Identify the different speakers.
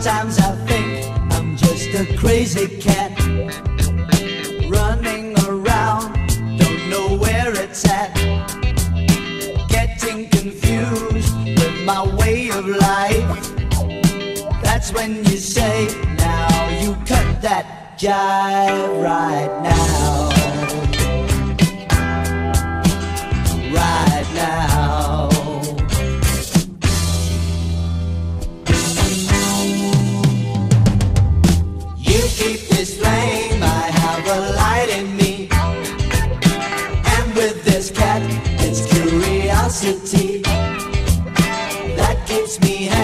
Speaker 1: Sometimes I think I'm just a crazy cat running around, don't know where it's at. Getting confused with my way of life. That's when you say, Now you cut that jive right now. that keeps me happy.